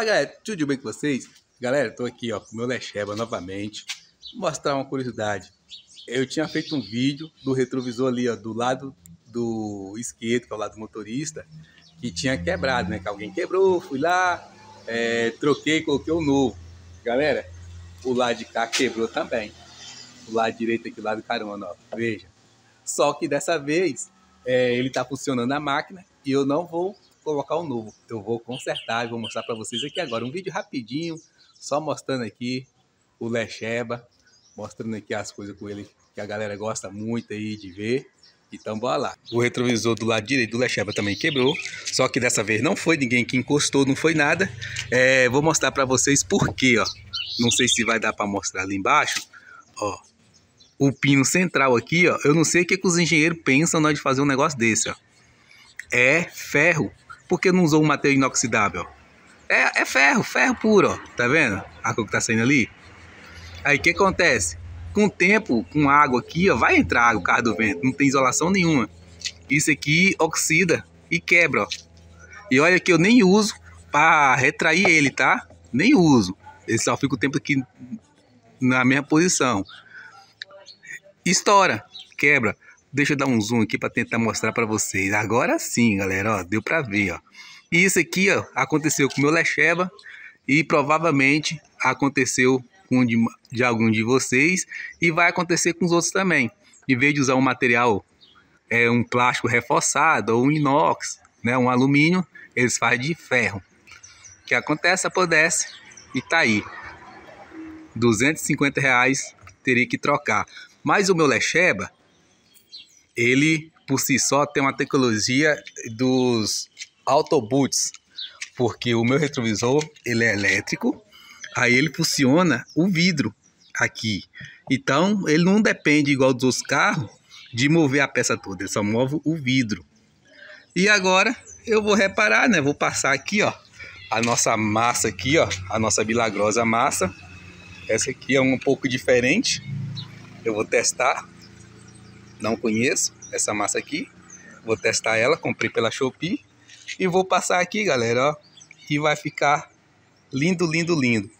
Fala galera, tudo bem com vocês? Galera, tô aqui ó com o meu Lecheba novamente. Vou mostrar uma curiosidade. Eu tinha feito um vídeo do retrovisor ali ó, do lado do esquerdo, que é o lado do motorista, que tinha quebrado, né? Que alguém quebrou, fui lá, é, troquei, coloquei o um novo. Galera, o lado de cá quebrou também. O lado direito aqui, o lado carona, ó. Veja. Só que dessa vez é, ele tá funcionando a máquina e eu não vou colocar um novo. Eu vou consertar e vou mostrar para vocês aqui agora. Um vídeo rapidinho, só mostrando aqui o Lecheba, mostrando aqui as coisas com ele que a galera gosta muito aí de ver. Então bora lá. O retrovisor do lado direito do Lecheba também quebrou, só que dessa vez não foi ninguém que encostou, não foi nada. É, vou mostrar para vocês por quê, ó. Não sei se vai dar para mostrar ali embaixo, ó. O pino central aqui, ó, eu não sei o que, que os engenheiros pensam na hora de fazer um negócio desse, ó. É ferro. Por que não usou um material inoxidável? É, é ferro, ferro puro, ó. Tá vendo? A cor que tá saindo ali. Aí o que acontece? Com o tempo, com água aqui, ó, vai entrar água, o carro do vento. Não tem isolação nenhuma. Isso aqui oxida e quebra, ó. E olha que eu nem uso para retrair ele, tá? Nem uso. Ele só fica o tempo aqui na mesma posição. Estoura, quebra. Deixa eu dar um zoom aqui para tentar mostrar para vocês. Agora sim, galera, ó, deu para ver, ó. E isso aqui, ó, aconteceu com o meu Lecheva e provavelmente aconteceu com de, de algum de vocês e vai acontecer com os outros também. Em vez de usar um material, é, um plástico reforçado ou um inox, né, um alumínio, eles fazem de ferro. O que acontece, apodece e tá aí. 250 reais teria que trocar. Mas o meu Lecheba, ele por si só tem uma tecnologia dos Autoboots, porque o meu retrovisor ele é elétrico, aí ele funciona o vidro aqui. Então ele não depende igual dos outros carros de mover a peça toda, ele só move o vidro. E agora eu vou reparar, né? Vou passar aqui, ó, a nossa massa aqui, ó, a nossa milagrosa massa. Essa aqui é um pouco diferente. Eu vou testar não conheço essa massa aqui. Vou testar ela, comprei pela Shopee. E vou passar aqui, galera, ó. E vai ficar lindo, lindo, lindo.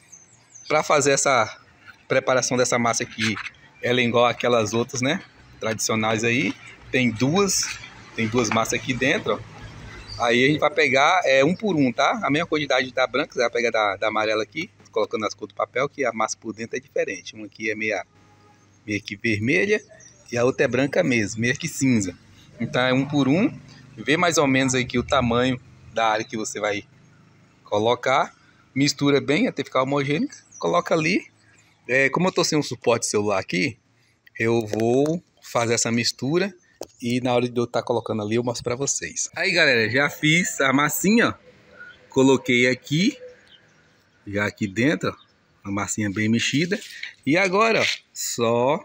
Para fazer essa preparação dessa massa aqui, ela é igual aquelas outras, né? Tradicionais aí. Tem duas, tem duas massas aqui dentro, ó. Aí a gente vai pegar é, um por um, tá? A mesma quantidade da branca, você vai pegar da, da amarela aqui, colocando as cores do papel, que a massa por dentro é diferente. Uma aqui é meia, meio que vermelha e a outra é branca mesmo, meio que cinza. Então é um por um, vê mais ou menos aqui o tamanho da área que você vai colocar, mistura bem até ficar homogêneo, coloca ali. É, como eu estou sem um suporte celular aqui, eu vou fazer essa mistura e na hora de eu estar tá colocando ali eu mostro para vocês. Aí galera, já fiz a massinha, coloquei aqui, já aqui dentro, a massinha bem mexida. E agora, ó, só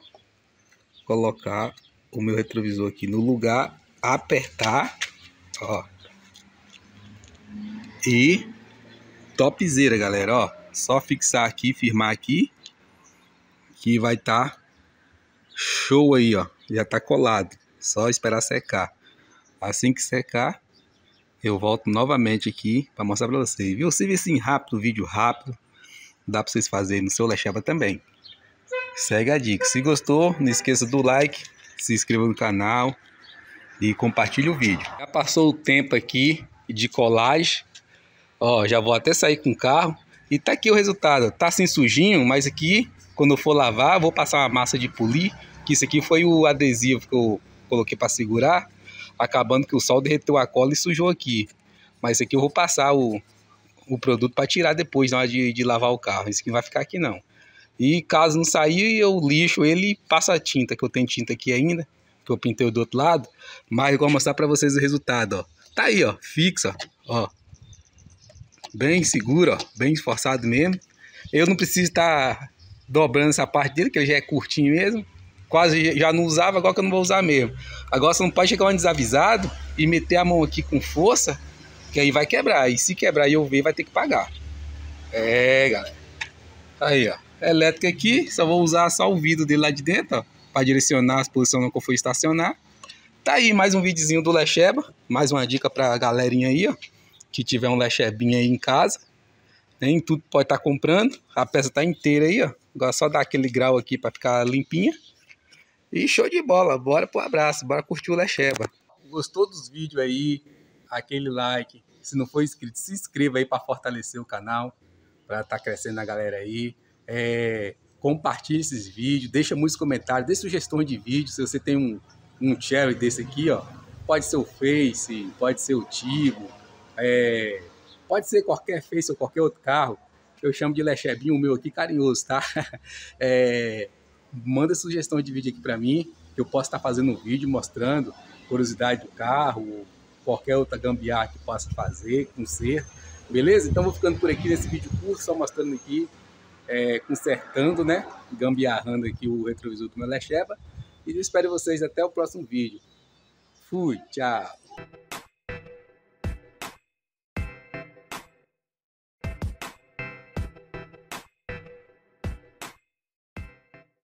colocar o meu retrovisor aqui no lugar, apertar, ó. E topzera, galera, ó. Só fixar aqui, firmar aqui, que vai estar tá show aí, ó. Já tá colado. Só esperar secar. Assim que secar, eu volto novamente aqui para mostrar para vocês. Viu? Se assim rápido, vídeo rápido, dá para vocês fazerem no seu Lecheva também segue a dica. Se gostou, não esqueça do like, se inscreva no canal e compartilhe o vídeo. Já passou o tempo aqui de colagem. Ó, já vou até sair com o carro. E tá aqui o resultado. Tá assim sujinho, mas aqui, quando eu for lavar, vou passar uma massa de polir. Que isso aqui foi o adesivo que eu coloquei para segurar. Acabando que o sol derreteu a cola e sujou aqui. Mas isso aqui eu vou passar o, o produto para tirar depois na hora de, de lavar o carro. Isso aqui não vai ficar aqui não. E caso não sair, eu lixo ele e passo a tinta, que eu tenho tinta aqui ainda, que eu pintei do outro lado. Mas eu vou mostrar para vocês o resultado, ó. Tá aí, ó, fixa, ó. Bem seguro, ó, bem esforçado mesmo. Eu não preciso estar tá dobrando essa parte dele, que ele já é curtinho mesmo. Quase já não usava, agora que eu não vou usar mesmo. Agora você não pode chegar um desavisado e meter a mão aqui com força, que aí vai quebrar. E se quebrar e eu ver, vai ter que pagar. É, galera. Tá aí, ó elétrica aqui, só vou usar só o vidro dele lá de dentro, para direcionar as posições que eu estacionar. Tá aí mais um videozinho do Lecheba, mais uma dica pra galerinha aí, ó, que tiver um Lechebinha aí em casa. Nem tudo pode estar tá comprando. A peça tá inteira aí, ó. Agora só dar aquele grau aqui para ficar limpinha. E show de bola. Bora pro abraço. Bora curtir o Lecheba. Gostou dos vídeos aí? Aquele like. Se não for inscrito, se inscreva aí para fortalecer o canal. Para estar tá crescendo a galera aí. É, compartilhe esses vídeos. Deixa muitos comentários. Dê sugestões de vídeos. Se você tem um, um cherry desse aqui, ó. Pode ser o Face, pode ser o Tigo. É, Pode ser qualquer Face ou qualquer outro carro. Eu chamo de Lechebinho o meu aqui carinhoso, tá? É, manda sugestão de vídeo aqui para mim, que eu posso estar tá fazendo um vídeo mostrando curiosidade do carro, qualquer outra gambiarra que possa fazer, com ser. Beleza? Então vou ficando por aqui nesse vídeo curto, só mostrando aqui, é, consertando, né? Gambiarrando aqui o retrovisor do meu Lecheba. E eu espero vocês até o próximo vídeo. Fui, tchau!